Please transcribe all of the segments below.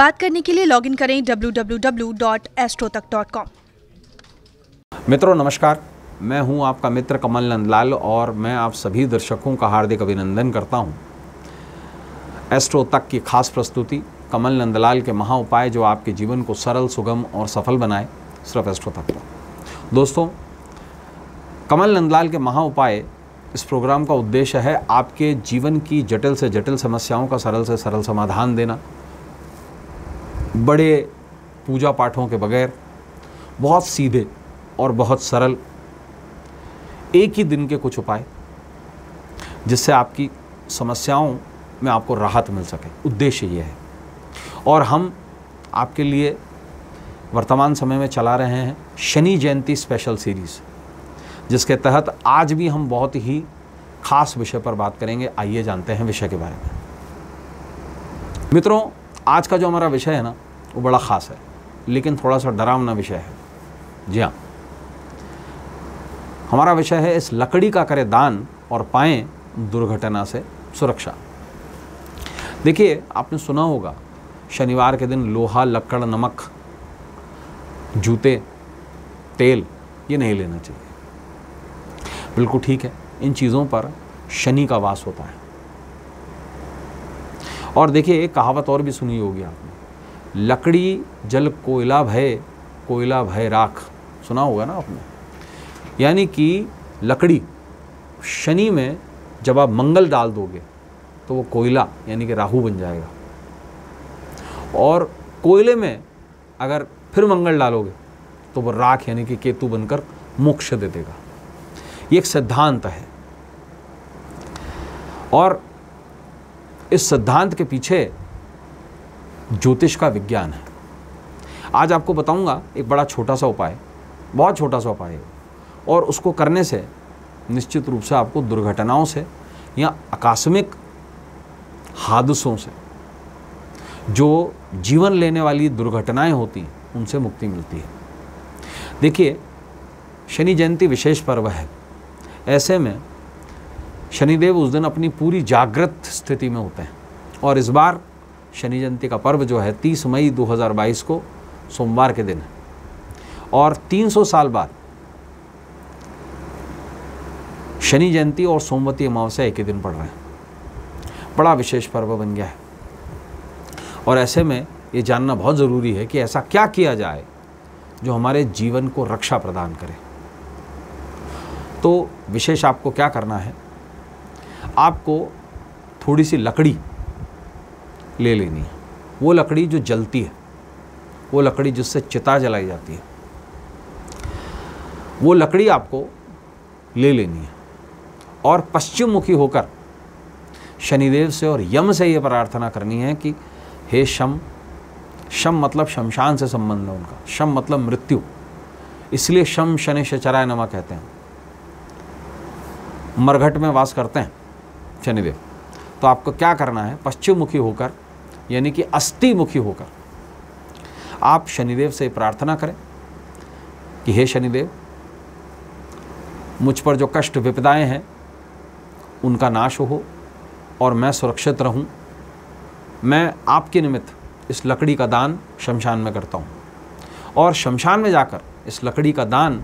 बात करने के लिए लॉगिन करें www.astrotak.com मित्रों, नमस्कार। मैं हूँ आपका मित्र कमल नंदलाल और मैं आप सभी दर्शकों का हार्दिक अभिनंदन करता हूँ। एस्ट्रो तक की खास प्रस्तुति कमल नंदलाल के महा उपाय जो आपके जीवन को सरल, सुगम और सफल बनाए, सिर्फ़ एस्ट्रो तक पर। दोस्तों कमल नंदलाल के महा उपाय इस प्रोग्राम का उद्देश्य है आपके जीवन की जटिल से जटिल समस्याओं का सरल से सरल समाधान देना। बड़े पूजा पाठों के बगैर बहुत सीधे और बहुत सरल एक ही दिन के कुछ उपाय जिससे आपकी समस्याओं में आपको राहत मिल सके। उद्देश्य ये है। और हम आपके लिए वर्तमान समय में चला रहे हैं शनि जयंती स्पेशल सीरीज़ जिसके तहत आज भी हम बहुत ही खास विषय पर बात करेंगे। आइए जानते हैं विषय के बारे में। मित्रों आज का जो हमारा विषय है ना, वो बड़ा ख़ास है, लेकिन थोड़ा सा डरावना विषय है। जी हाँ। हमारा विषय है इस लकड़ी का करे दान और पाएँ दुर्घटना से सुरक्षा। देखिए, आपने सुना होगा, शनिवार के दिन लोहा लक्कड़ नमक, जूते, तेल, ये नहीं लेना चाहिए। बिल्कुल ठीक है, इन चीज़ों पर शनि का वास होता है। और देखिए, एक कहावत और भी सुनी होगी आपने। लकड़ी जल कोयला भय कोयला भय राख। सुना होगा ना आपने? यानी कि लकड़ी शनि में जब आप मंगल डाल दोगे तो वो कोयला यानी कि राहु बन जाएगा। और कोयले में अगर फिर मंगल डालोगे तो वो राख यानी कि केतु बनकर मोक्ष दे देगा। ये एक सिद्धांत है। और इस सिद्धांत के पीछे ज्योतिष का विज्ञान है। आज आपको बताऊँगा एक बड़ा छोटा सा उपाय, बहुत छोटा सा उपाय और उसको करने से, निश्चित रूप से आपको दुर्घटनाओं से या आकस्मिक हादसों से, जो जीवन लेने वाली दुर्घटनाएँ होती उनसे मुक्ति मिलती है। देखिए, शनि जयंती विशेष पर्व है। ऐसे में शनिदेव उस दिन अपनी पूरी जागृत स्थिति में होते हैं। और इस बार शनि जयंती का पर्व जो है 30 मई 2022 को सोमवार के दिन है। और 300 साल बाद शनि जयंती और सोमवती अमावस्या एक ही दिन पड़ रहे हैं। बड़ा विशेष पर्व बन गया है। और ऐसे में ये जानना बहुत ज़रूरी है कि ऐसा क्या किया जाए जो हमारे जीवन को रक्षा प्रदान करे। तो विशेष आपको क्या करना है? आपको थोड़ी सी लकड़ी ले लेनी है। वो लकड़ी जो जलती है, वो लकड़ी जिससे चिता जलाई जाती है, वो लकड़ी आपको ले लेनी है। और पश्चिम मुखी होकर शनिदेव से और यम से ये प्रार्थना करनी है कि हे शम शम मतलब शमशान से संबंध है उनका, शम मतलब मृत्यु। इसलिए शम शनि शचराय नमा कहते हैं। मरघट में वास करते हैं। शनिदेव तो आपको क्या करना है? पश्चिम मुखी होकर, यानी कि अस्थि मुखी होकर, आप शनिदेव से प्रार्थना करें कि हे शनिदेव, मुझ पर जो कष्ट विपदाएँ हैं, उनका नाश हो और मैं सुरक्षित रहूँ। मैं आपके निमित्त इस लकड़ी का दान शमशान में करता हूँ। और शमशान में जाकर इस लकड़ी का दान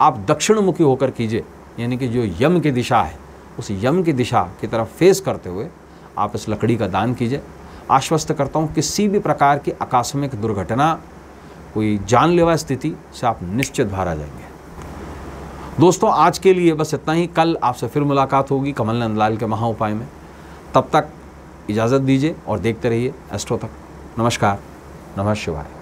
आप दक्षिण मुखी होकर कीजिए, यानी कि जो यम की दिशा है। उस यम की दिशा की तरफ़ फेस करते हुए आप इस लकड़ी का दान कीजिए। आश्वस्त करता हूँ, किसी भी प्रकार की आकस्मिक दुर्घटना, कोई जानलेवा स्थिति से आप निश्चित बाहर आ जाएँगे। दोस्तों, आज के लिए बस इतना ही। कल आपसे फिर मुलाकात होगी कमल नंदलाल के महा उपाय में। तब तक इजाज़त दीजिए और देखते रहिए एस्ट्रो तक। नमस्कार, नमः शिवाय।